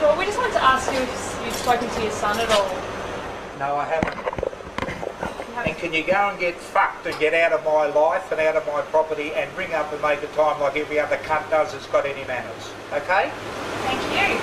Sure. We just wanted to ask you if you've spoken to your son at all. No, I haven't. And can you go and get fucked and get out of my life and out of my property and ring up and make a time like every other cunt does that's got any manners? Okay? Thank you.